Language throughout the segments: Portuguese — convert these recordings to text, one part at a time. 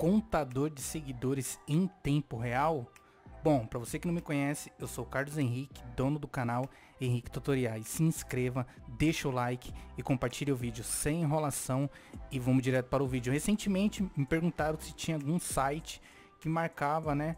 contador de seguidores em tempo real? Bom, para você que não me conhece, eu sou Carlos Henrique, dono do canal Henrique Tutoriais. Se inscreva, deixa o like e compartilhe o vídeo sem enrolação e vamos direto para o vídeo. Recentemente me perguntaram se tinha algum site que marcava, né,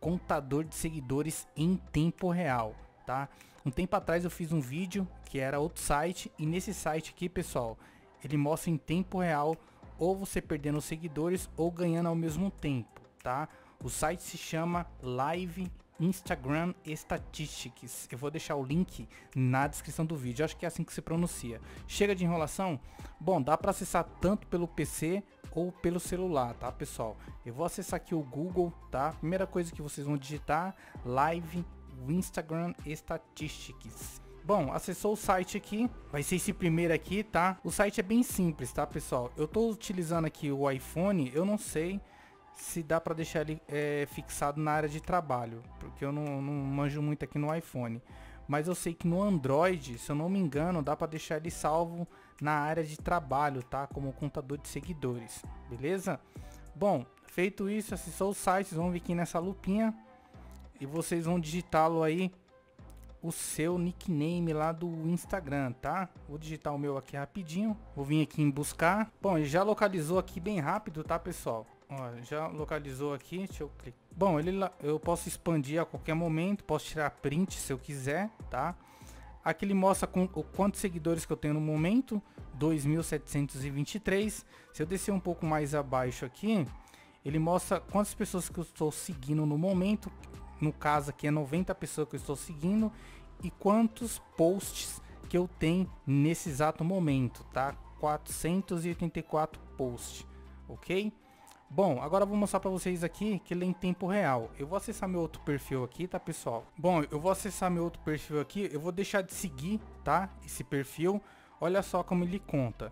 contador de seguidores em tempo real, tá? Um tempo atrás eu fiz um vídeo que era outro site e nesse site aqui, pessoal, ele mostra em tempo real ou você perdendo seguidores ou ganhando ao mesmo tempo, tá? O site se chama Live Instagram Statistics. Eu vou deixar o link na descrição do vídeo. Acho que é assim que se pronuncia. Chega de enrolação? Bom, dá para acessar tanto pelo PC ou pelo celular, tá, pessoal? Eu vou acessar aqui o Google, tá? Primeira coisa que vocês vão digitar, Live Instagram Statistics. Bom, acessou o site aqui, vai ser esse primeiro aqui, tá? O site é bem simples, tá, pessoal? Eu tô utilizando aqui o iPhone, eu não sei se dá para deixar ele é, fixado na área de trabalho, porque eu não, não manjo muito aqui no iPhone. Mas eu sei que no Android, se eu não me engano, dá para deixar ele salvo na área de trabalho, tá? Como contador de seguidores, beleza? Bom, feito isso, acessou o site, vão vir aqui nessa lupinha e vocês vão digitá-lo aí o seu nickname lá do Instagram, tá? Vou digitar o meu aqui rapidinho. Vou vir aqui em buscar. Bom, já localizou aqui bem rápido, tá, pessoal? Ó, já localizou aqui, deixa eu clicar. Bom, ele eu posso expandir a qualquer momento, posso tirar print se eu quiser, tá? Aqui ele mostra com, o quantos seguidores que eu tenho no momento, 2.723. Se eu descer um pouco mais abaixo aqui, ele mostra quantas pessoas que eu estou seguindo no momento, no caso aqui é 90 pessoas que eu estou seguindo e quantos posts que eu tenho nesse exato momento, tá? 484 posts, ok? Bom, agora eu vou mostrar para vocês aqui que ele é em tempo real. Eu vou acessar meu outro perfil aqui, tá pessoal? Bom, eu vou acessar meu outro perfil aqui, eu vou deixar de seguir, tá? Esse perfil. Olha só como ele conta.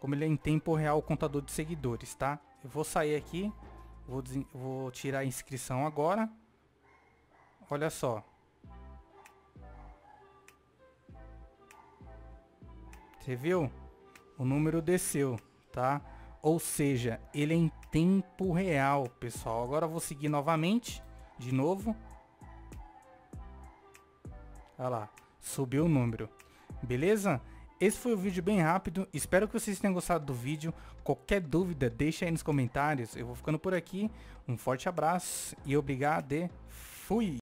Como ele é em tempo real o contador de seguidores, tá? Eu vou sair aqui, vou, vou tirar a inscrição agora. Olha só. Você viu? O número desceu, tá? Ou seja, ele é em tempo real, pessoal. Agora eu vou seguir novamente, de novo. Olha lá, subiu o número. Beleza? Esse foi o vídeo bem rápido. Espero que vocês tenham gostado do vídeo. Qualquer dúvida, deixa aí nos comentários. Eu vou ficando por aqui. Um forte abraço e obrigado. Fui!